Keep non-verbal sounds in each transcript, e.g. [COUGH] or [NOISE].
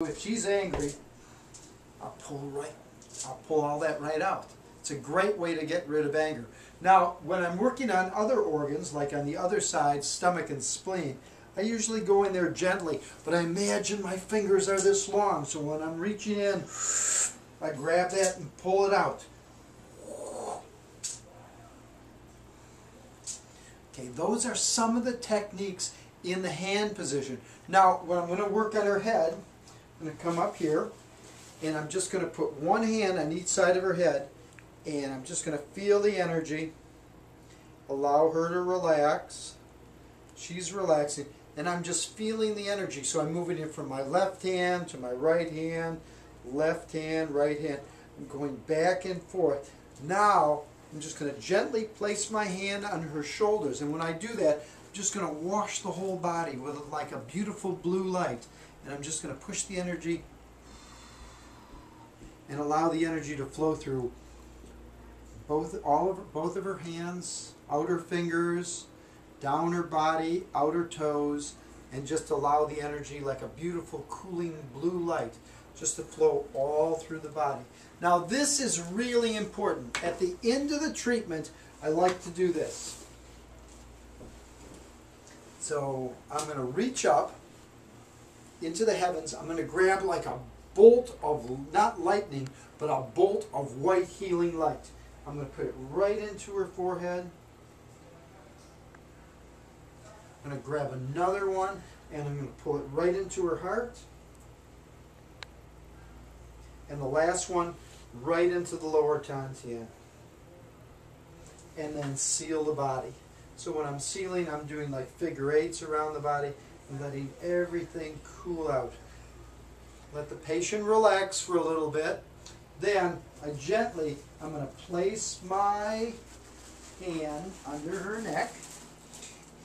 If she's angry, I'll pull right, I'll pull all that right out. It's a great way to get rid of anger. Now, when I'm working on other organs, like on the other side, stomach and spleen, I usually go in there gently, but I imagine my fingers are this long, so when I'm reaching in, I grab that and pull it out. Okay, those are some of the techniques in the hand position. Now, when I'm going to work on her head, I'm going to come up here, and I'm just going to put one hand on each side of her head, and I'm just going to feel the energy, allow her to relax. She's relaxing, and I'm just feeling the energy. So I'm moving it from my left hand to my right hand, left hand, right hand. I'm going back and forth. Now, I'm just going to gently place my hand on her shoulders, and when I do that, I'm just going to wash the whole body with like a beautiful blue light. And I'm just going to push the energy and allow the energy to flow through both all of both of her hands, outer fingers, down her body, outer toes, and just allow the energy like a beautiful cooling blue light just to flow all through the body. Now this is really important. At the end of the treatment, I like to do this. So I'm going to reach up into the heavens. I'm going to grab like a bolt of, not lightning, but a bolt of white healing light. I'm going to put it right into her forehead. I'm going to grab another one and I'm going to pull it right into her heart. And the last one right into the lower Dantian. And then seal the body. So when I'm sealing, I'm doing like figure eights around the body letting everything cool out. Let the patient relax for a little bit. Then I gently, I'm going to place my hand under her neck.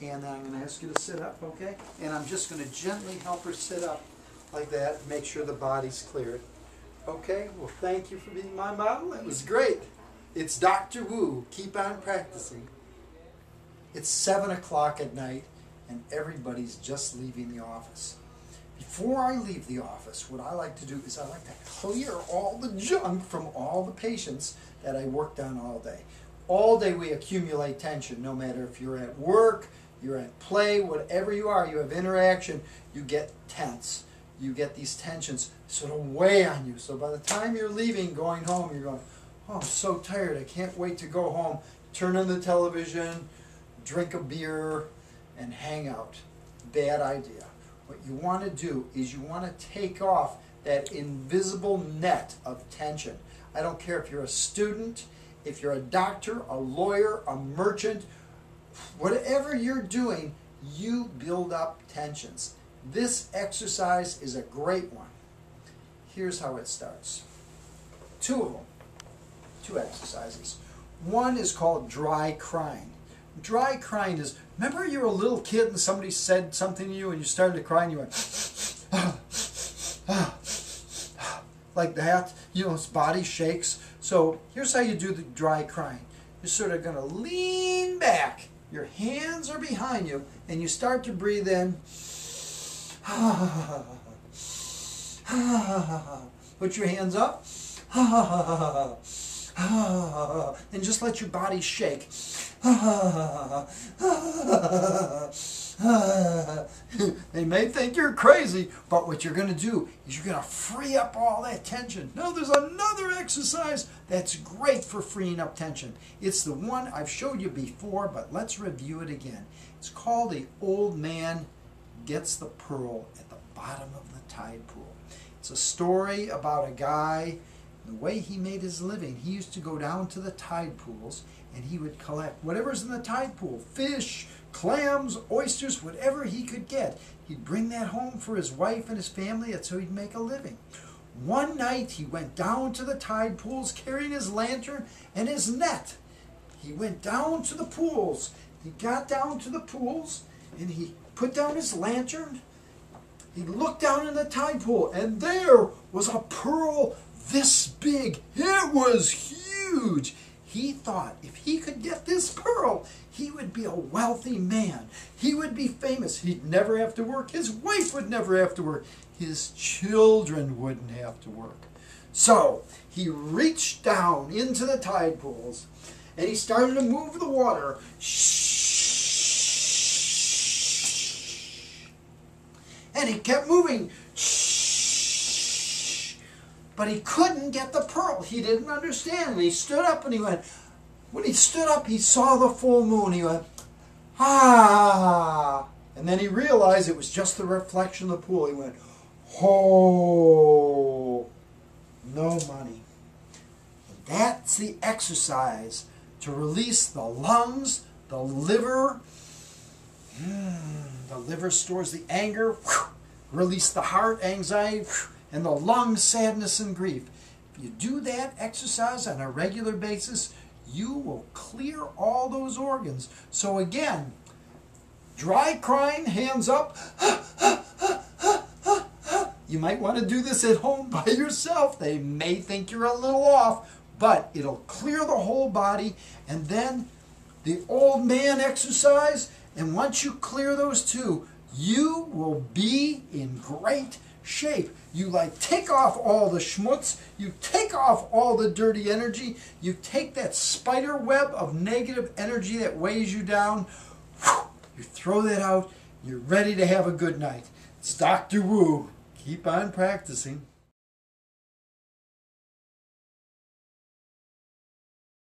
And then I'm going to ask you to sit up, okay? And I'm just going to gently help her sit up like that, make sure the body's cleared. Okay, well thank you for being my model. It was great. It's Dr. Wu. Keep on practicing. It's 7 o'clock at night and everybody's just leaving the office. Before I leave the office, what I like to do is I like to clear all the junk from all the patients that I worked on all day. All day we accumulate tension, no matter if you're at work, you're at play, whatever you are, you have interaction, you get tense. You get these tensions sort of weigh on you. So by the time you're leaving, going home, you're going, oh, I'm so tired, I can't wait to go home. Turn on the television, drink a beer, and hang out. Bad idea. What you want to do is you want to take off that invisible net of tension. I don't care if you're a student, if you're a doctor, a lawyer, a merchant, whatever you're doing, you build up tensions. This exercise is a great one. Here's how it starts. Two of them, two exercises. One is called dry crying. Dry crying is, remember you were a little kid and somebody said something to you and you started to cry and you went, like that, you know, his body shakes. So here's how you do the dry crying. You're sort of going to lean back. Your hands are behind you and you start to breathe in. Put your hands up. [SIGHS] and just let your body shake. [SIGHS] they may think you're crazy, but what you're going to do is you're going to free up all that tension. Now, there's another exercise that's great for freeing up tension. It's the one I've showed you before, but let's review it again. It's called the Old Man Gets the Pearl at the Bottom of the Tide Pool. It's a story about a guy the way he made his living, he used to go down to the tide pools and he would collect whatever's in the tide pool fish, clams, oysters, whatever he could get. He'd bring that home for his wife and his family, and so he'd make a living. One night he went down to the tide pools carrying his lantern and his net. He went down to the pools. He got down to the pools and he put down his lantern. He looked down in the tide pool and there was a pearl this big. It was huge. He thought if he could get this pearl, he would be a wealthy man. He would be famous. He'd never have to work. His wife would never have to work. His children wouldn't have to work. So he reached down into the tide pools and he started to move the water. And he kept moving. But he couldn't get the pearl. He didn't understand. And he stood up and he went, when he stood up, he saw the full moon. He went, ah. And then he realized it was just the reflection of the pool. He went, oh, no money. And that's the exercise to release the lungs, the liver. Mm, [SIGHS] the liver stores the anger. Release the heart, anxiety and the lungs, sadness and grief. If you do that exercise on a regular basis, you will clear all those organs. So again, dry crying, hands up. you might want to do this at home by yourself. They may think you're a little off, but it'll clear the whole body. And then the old man exercise. And once you clear those two, you will be in great shape. You like take off all the schmutz, you take off all the dirty energy, you take that spider web of negative energy that weighs you down, you throw that out, you're ready to have a good night. It's Dr. Wu. Keep on practicing.